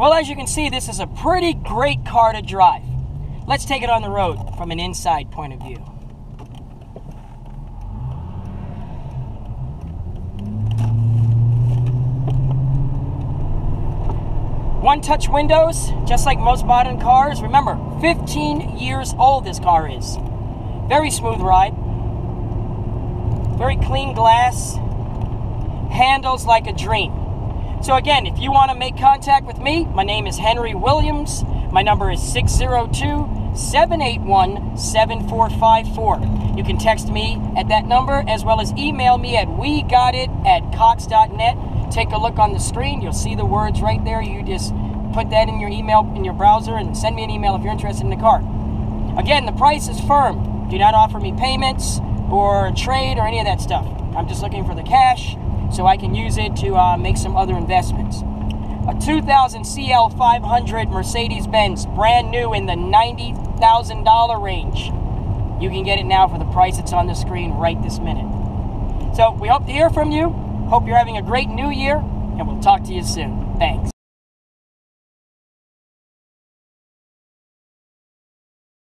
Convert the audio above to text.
Well, as you can see, this is a pretty great car to drive. Let's take it on the road from an inside point of view. One touch windows, just like most modern cars. Remember, 15 years old this car is. Very smooth ride. Very clean glass. Handles like a dream. So again, if you want to make contact with me, my name is Henry Williams. My number is 602 781 7454. You can text me at that number as well as email me at we got it at cox.net. Take a look on the screen. You'll see the words right there. You just put that in your email in your browser and send me an email if you're interested in the car. Again, the price is firm. Do not offer me payments or trade or any of that stuff. I'm just looking for the cash so I can use it to uh, make some other investments. A 2000 CL 500 Mercedes Benz, brand new in the $90,000 range. You can get it now for the price that's on the screen right this minute. So we hope to hear from you. Hope you're having a great new year, and we'll talk to you soon. Thanks.